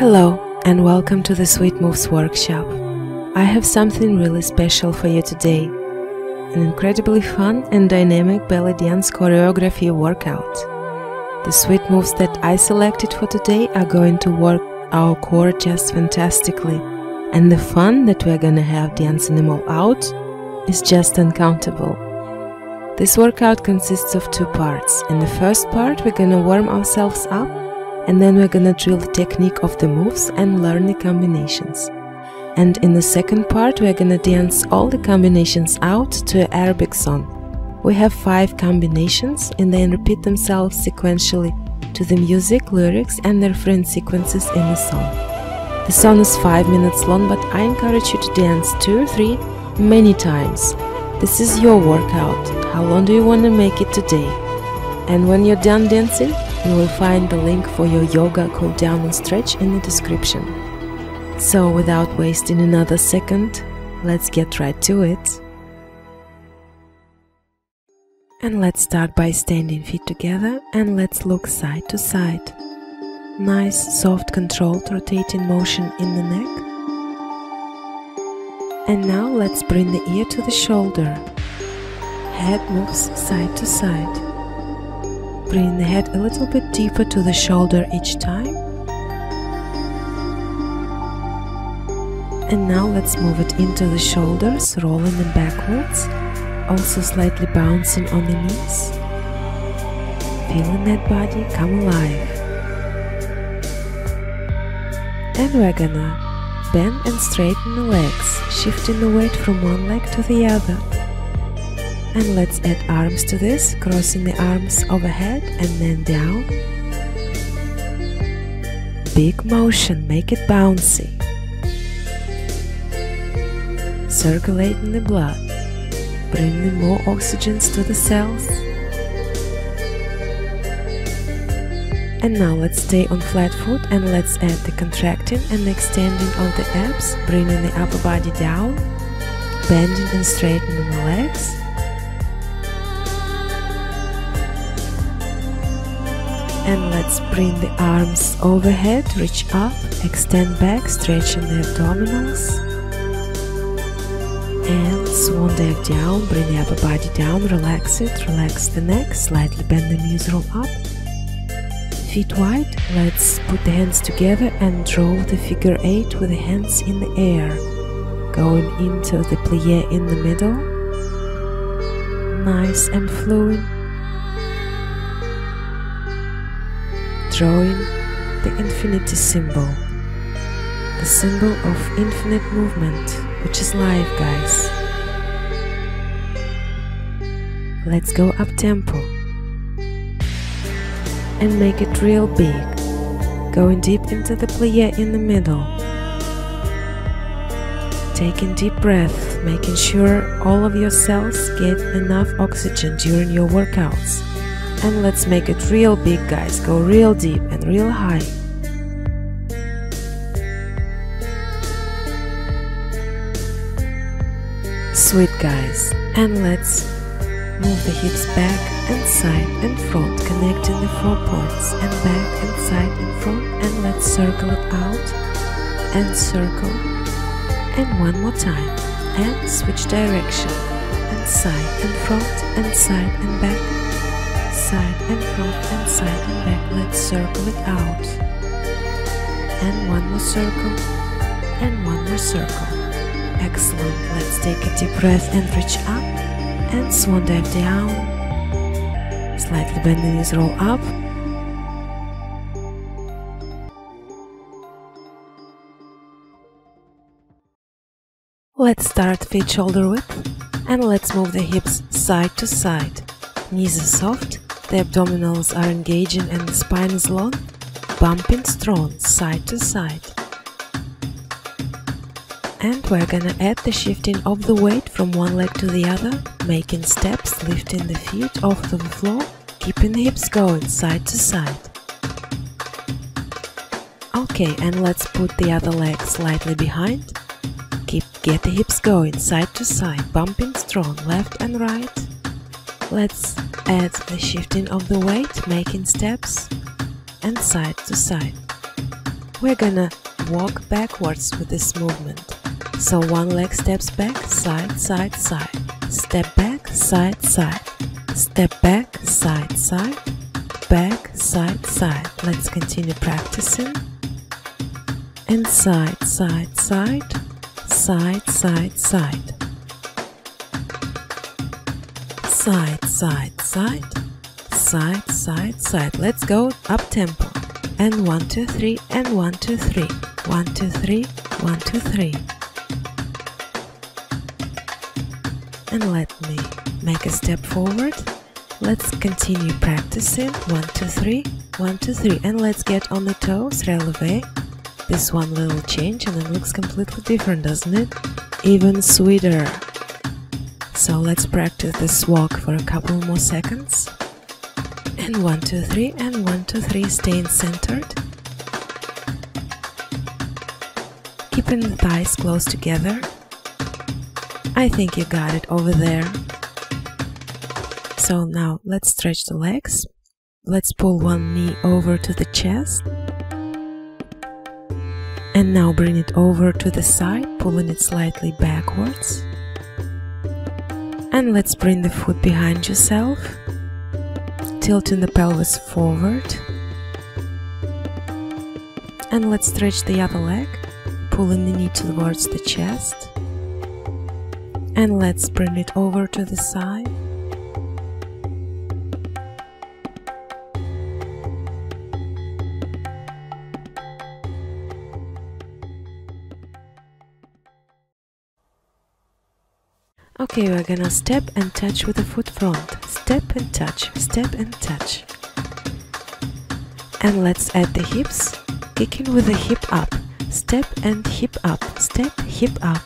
Hello and welcome to the Sweet Moves workshop. I have something really special for you today. An incredibly fun and dynamic belly dance choreography workout. The sweet moves that I selected for today are going to work our core just fantastically, and the fun that we're gonna have dancing them all out is just uncountable. This workout consists of two parts. In the first part, we're gonna warm ourselves up, and then we're gonna drill the technique of the moves and learn the combinations. And in the second part, we're gonna dance all the combinations out to an Arabic song. We have five combinations and they repeat themselves sequentially to the music, lyrics, and their different sequences in the song. The song is 5 minutes long, but I encourage you to dance 2 or 3 many times. This is your workout. How long do you want to make it today? And when you're done dancing, you will find the link for your yoga cool down and stretch in the description. So, without wasting another second, let's get right to it. And let's start by standing feet together and let's look side to side. Nice, soft, controlled rotating motion in the neck. And now let's bring the ear to the shoulder. Head moves side to side. Bring the head a little bit deeper to the shoulder each time. And now let's move it into the shoulders, rolling them backwards also slightly bouncing on the knees. Feeling that body come alive. And we're gonna bend and straighten the legs, shifting the weight from one leg to the other. And let's add arms to this, crossing the arms overhead and then down. Big motion, make it bouncy. Circulating the blood bringing more oxygens to the cells. And now let's stay on flat foot and let's add the contracting and extending of the abs, bringing the upper body down, bending and straightening the legs. And let's bring the arms overhead, reach up, extend back, stretching the abdominals and swan dive down, bring the upper body down, relax it, relax the neck, slightly bend the knees, roll up. Feet wide, let's put the hands together and draw the figure eight with the hands in the air, going into the plie in the middle. Nice and flowing. Drawing the infinity symbol, the symbol of infinite movement which is life, guys. Let's go up tempo and make it real big, going deep into the plie in the middle. Taking deep breath, making sure all of your cells get enough oxygen during your workouts. And let's make it real big, guys. Go real deep and real high. Sweet guys, and let's move the hips back and side and front, connecting the four points and back and side and front, and let's circle it out and circle, and one more time, and switch direction, and side and front, and side and back, side and front, and side and back. Let's circle it out, and one more circle, and one more circle. Excellent. Let's take a deep breath and reach up and swan dive down. Slightly bend the knees, roll up. Let's start feet shoulder width and let's move the hips side to side. Knees are soft, the abdominals are engaging and the spine is long, bumping strong side to side and we're gonna add the shifting of the weight from one leg to the other, making steps, lifting the feet off the floor, keeping the hips going side to side. Okay, and let's put the other leg slightly behind. Keep get the hips going side to side, bumping strong left and right. Let's add the shifting of the weight, making steps and side to side. we're gonna walk backwards with this movement. So one leg steps back, side, side, side. Step back, side, side. Step back, side, side. Back, side, side. Let's continue practicing. And side, side, side. Side, side, side. Side, side, side. Side, side, side. Let's go up tempo. And one, two, three, and one, two, three. One, two, three, one, two, three. And let me make a step forward. Let's continue practicing. One, two, three, one, two, three. And let's get on the toes, releve. This one little change and it looks completely different, doesn't it? Even sweeter. So let's practice this walk for a couple more seconds. And one, two, three, and one, two, three, staying centered. Keeping the thighs close together. I think you got it over there. So now let's stretch the legs. Let's pull one knee over to the chest. And now bring it over to the side, pulling it slightly backwards. And let's bring the foot behind yourself, tilting the pelvis forward. And let's stretch the other leg, pulling the knee towards the chest. And let's bring it over to the side. Okay, we're gonna step and touch with the foot front. Step and touch, step and touch. And let's add the hips, kicking with the hip up. Step and hip up, step, hip up.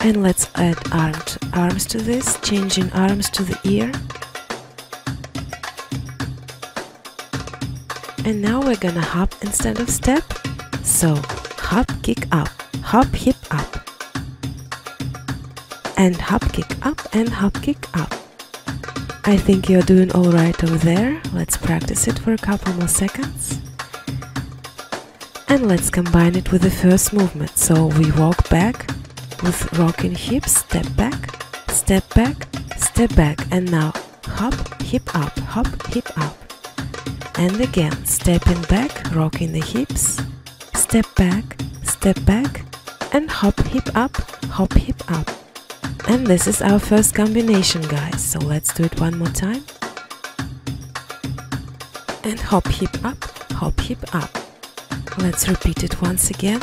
And let's add arms, arms to this, changing arms to the ear. And now we're gonna hop instead of step. So, hop, kick up, hop, hip up and hop kick up and hop kick up. I think you're doing alright over there. Let's practice it for a couple more seconds. And let's combine it with the first movement. So we walk back with rocking hips, step back, step back, step back, and now hop, hip up, hop, hip up. And again, stepping back, rocking the hips, step back, step back, and hop, hip up, hop, hip up. And this is our first combination guys, so let's do it one more time. And hop hip up, hop hip up. Let's repeat it once again.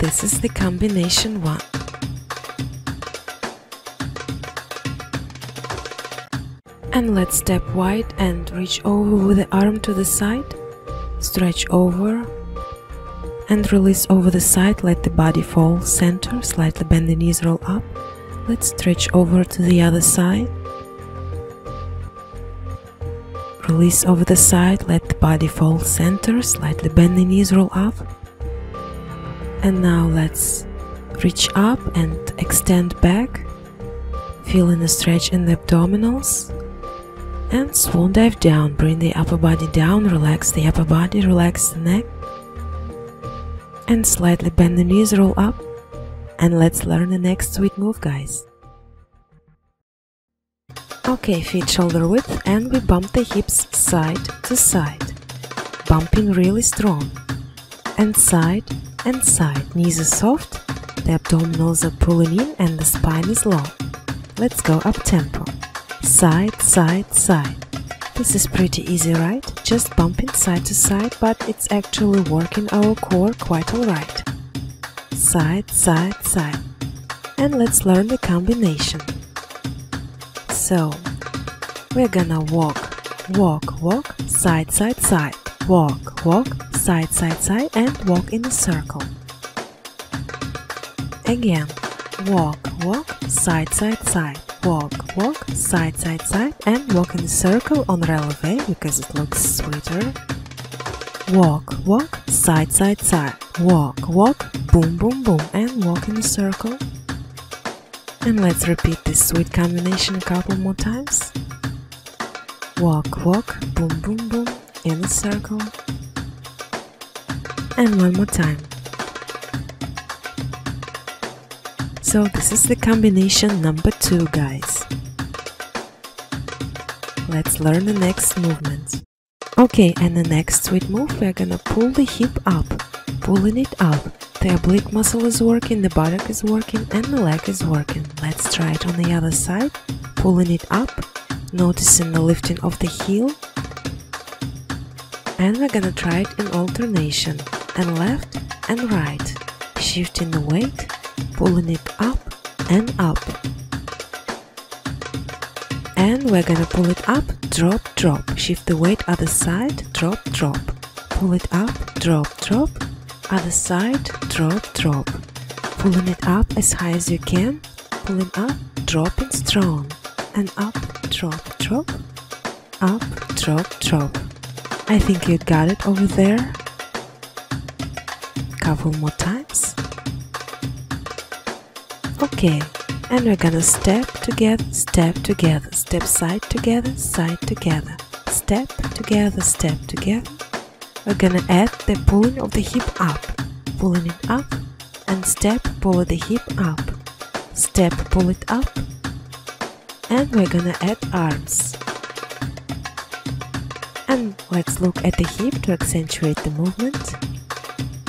This is the combination one. And let's step wide and reach over with the arm to the side. Stretch over and release over the side let the body fall center slightly bend the knees roll up. Let's stretch over to the other side. Release over the side let the body fall center slightly bend the knees roll up. And now let's reach up and extend back feeling a stretch in the abdominals. And swan dive down bring the upper body down relax the upper body relax the neck and slightly bend the knees, roll up, and let's learn the next sweet move, guys. Okay, feet shoulder width, and we bump the hips side to side, bumping really strong, and side and side. Knees are soft, the abdominals are pulling in, and the spine is long. Let's go up tempo. Side, side, side. This is pretty easy, right? Just bumping side to side, but it's actually working our core quite alright. Side, side, side. And let's learn the combination. So, we're gonna walk, walk, walk, side, side, side, walk, walk, side, side, side, and walk in a circle. Again, walk, walk, side, side, side, walk, walk, side, side, side, and walk in a circle on releve because it looks sweeter. Walk, walk, side, side, side, walk, walk, boom, boom, boom, and walk in a circle. And let's repeat this sweet combination a couple more times. walk, walk, boom, boom, boom, in a circle, and one more time. So this is the combination number two, guys. Let's learn the next movement. Okay, and the next sweet move, we're gonna pull the hip up, pulling it up. The oblique muscle is working, the buttock is working, and the leg is working. Let's try it on the other side, pulling it up, noticing the lifting of the heel. And we're gonna try it in alternation, and left and right, shifting the weight, pulling it up and up. And we're gonna pull it up, drop, drop. Shift the weight other side, drop, drop. Pull it up, drop, drop. Other side, drop, drop. Pulling it up as high as you can. Pulling up, dropping strong. And up, drop, drop. Up, drop, drop. I think you got it over there. Couple more times. Okay, and we're gonna step together, step together, step side together, side together, step together, step together. We're gonna add the pulling of the hip up, pulling it up, and step, pull the hip up, step, pull it up, and we're gonna add arms. And let's look at the hip to accentuate the movement.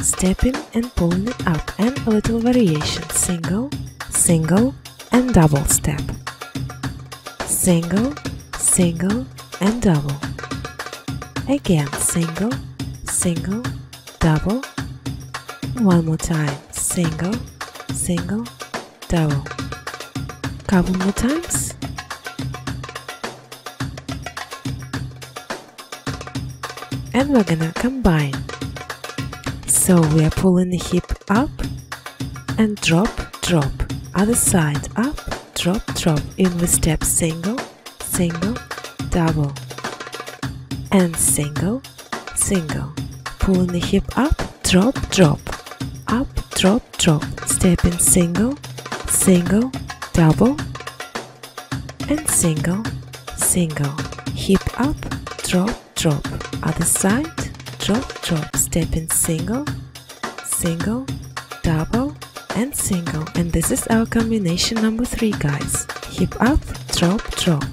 Stepping and pulling it up, and a little variation, single, single and double step. Single, single and double. Again, single, single, double. One more time, single, single, double. Couple more times. And we're gonna combine. So we are pulling the hip up and drop, drop other side up drop drop in the step single single double and single single. Pulling the hip up drop drop up drop drop. Step in single single double and single single. Hip up drop drop. Other side drop drop. Step in single single double and single. And this is our combination number three guys. Hip up drop drop.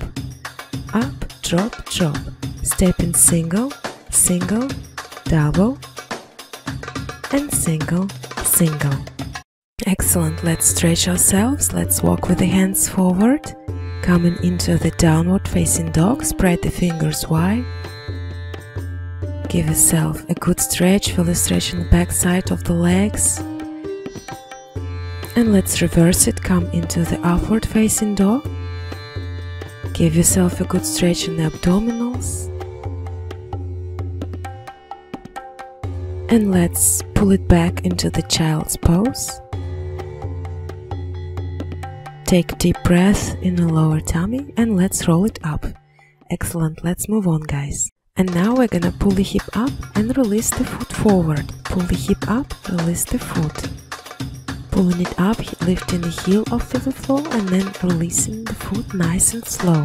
Up drop drop. Step in single single double and single single. Excellent. Let's stretch ourselves. Let's walk with the hands forward. Coming into the downward facing dog. Spread the fingers wide. Give yourself a good stretch. Feel the stretch in the back side of the legs and let's reverse it. Come into the upward facing dog. Give yourself a good stretch in the abdominals. And let's pull it back into the child's pose. Take deep breath in the lower tummy and let's roll it up. Excellent. Let's move on guys. And now we're gonna pull the hip up and release the foot forward. Pull the hip up release the foot pulling it up, lifting the heel off of the floor and then releasing the foot nice and slow.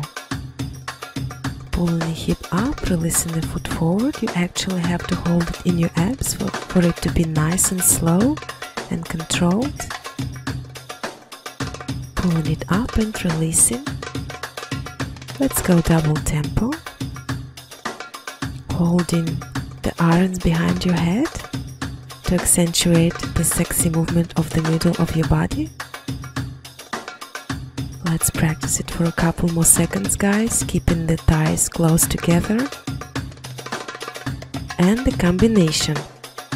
Pulling the hip up, releasing the foot forward, you actually have to hold it in your abs for, for it to be nice and slow and controlled. Pulling it up and releasing. Let's go double tempo. Holding the arms behind your head to accentuate the sexy movement of the middle of your body. Let's practice it for a couple more seconds guys, keeping the thighs close together. And the combination,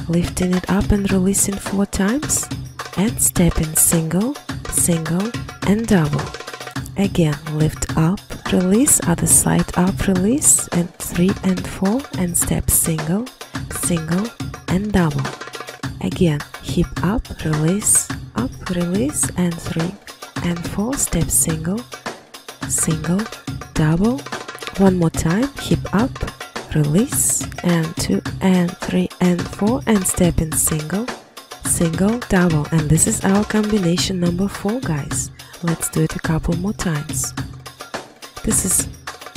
lifting it up and releasing four times and stepping single, single and double. Again, lift up, release, other side up, release and three and four and step single, single and double. Again, hip up, release, up, release, and three and four step single, single, double. One more time, hip up, release, and two and three and four, and step in single, single, double. And this is our combination number four, guys. Let's do it a couple more times. This is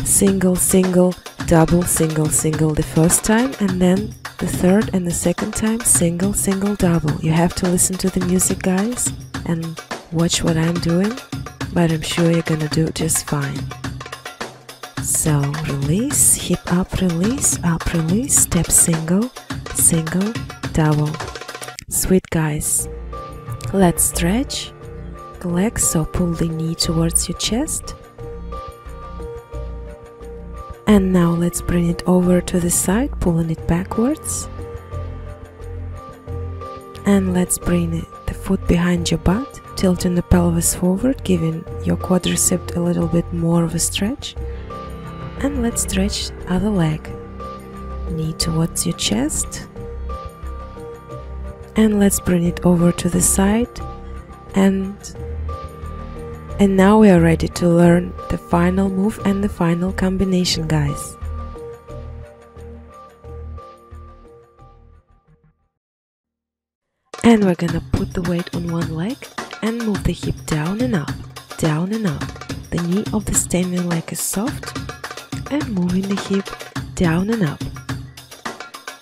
single, single, double, single, single the first time and then the third and the second time single, single, double. You have to listen to the music guys and watch what I'm doing, but I'm sure you're gonna do just fine. So release, hip up, release, up, release, step single, single, double. Sweet guys. Let's stretch legs, so pull the knee towards your chest. And now let's bring it over to the side, pulling it backwards. And let's bring the foot behind your butt, tilting the pelvis forward, giving your quadricep a little bit more of a stretch. And let's stretch other leg. Knee towards your chest. And let's bring it over to the side and and now we are ready to learn the final move and the final combination guys. And we're gonna put the weight on one leg and move the hip down and up, down and up. The knee of the standing leg is soft and moving the hip down and up.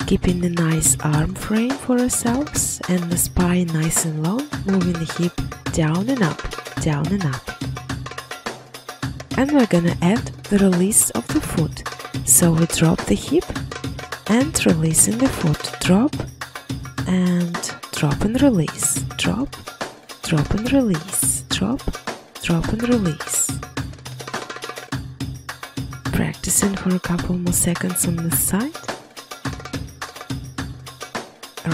Keeping the nice arm frame for ourselves and the spine nice and long, moving the hip down and up, down and up. And we're gonna add the release of the foot. So we drop the hip and releasing the foot. Drop and drop and release. Drop, drop and release. Drop, drop and release. Practicing for a couple more seconds on the side.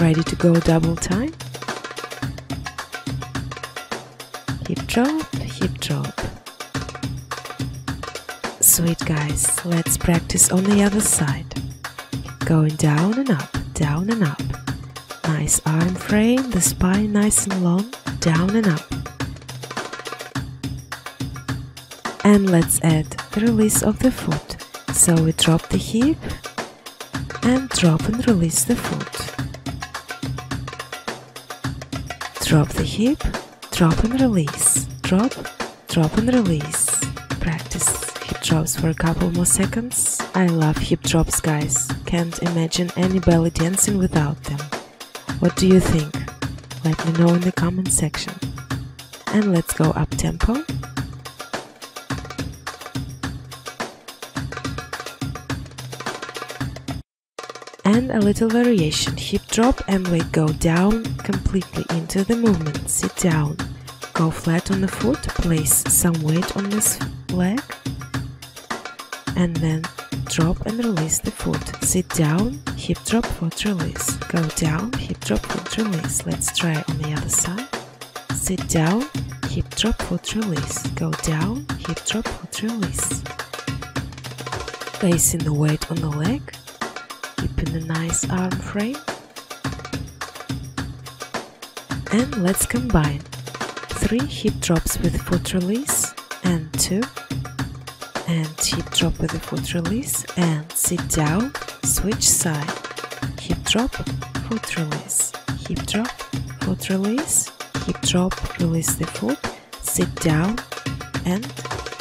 Ready to go double time. Hip drop, hip drop. Sweet guys, let's practice on the other side. Going down and up, down and up. Nice arm frame, the spine nice and long, down and up. And let's add the release of the foot. So we drop the hip and drop and release the foot. Drop the hip, drop and release. Drop, drop and release. Practice drops for a couple more seconds. I love hip drops, guys. Can't imagine any belly dancing without them. What do you think? Let me know in the comment section. And let's go up tempo. And a little variation, hip drop and we go down completely into the movement. Sit down, go flat on the foot, place some weight on this leg, and then drop and release the foot. Sit down, hip drop, foot release. Go down, hip drop, foot release. Let's try on the other side. Sit down, hip drop, foot release. Go down, hip drop, foot release. Placing the weight on the leg, keeping a nice arm frame. And let's combine three hip drops with foot release and two and hip drop with the foot release and sit down switch side hip drop foot release hip drop foot release hip drop release the foot sit down and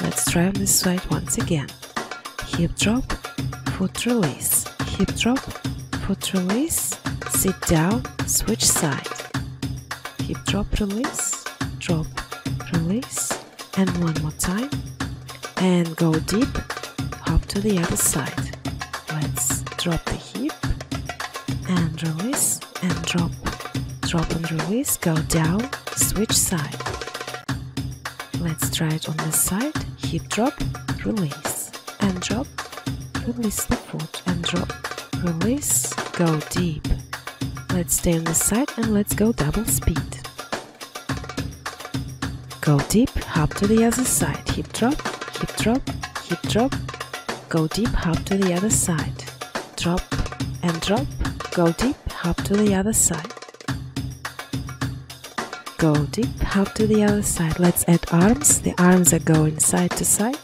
let's try on this side once again. Hip drop foot release hip drop foot release sit down switch side. Hip drop release drop release and one more time and go deep hop to the other side. Let's drop the hip and release and drop drop and release. Go down switch side. Let's try it on this side. Hip drop release and drop. Release the foot and drop. Release go deep. Let's stay on this side and let's go double speed. Go deep hop to the other side. Hip drop drop, hip drop, go deep, hop to the other side, drop and drop, go deep, hop to the other side. Go deep, hop to the other side. Let's add arms. The arms are going side to side.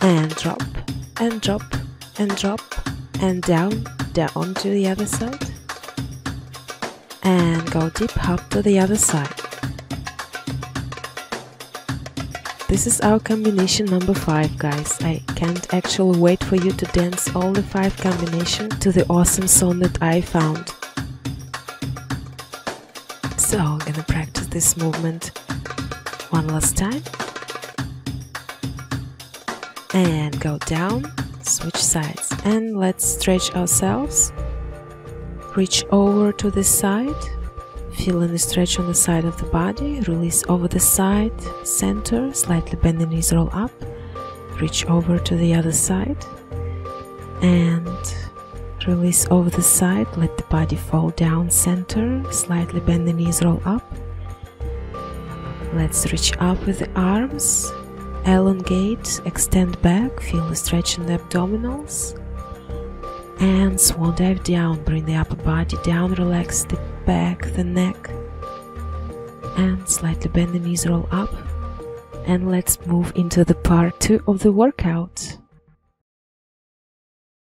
And drop, and drop, and drop, and down, down to the other side. And go deep, hop to the other side. This is our combination number 5 guys. I can't actually wait for you to dance all the 5 combination to the awesome song that I found. So I'm gonna practice this movement one last time. And go down, switch sides and let's stretch ourselves. Reach over to the side Feel any stretch on the side of the body, release over the side, center, slightly bend the knees, roll up, reach over to the other side, and release over the side, let the body fall down, center, slightly bend the knees, roll up. Let's reach up with the arms, elongate, extend back, feel the stretch in the abdominals and swan dive down bring the upper body down relax the back the neck and slightly bend the knees roll up and let's move into the part two of the workout